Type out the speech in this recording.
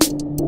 you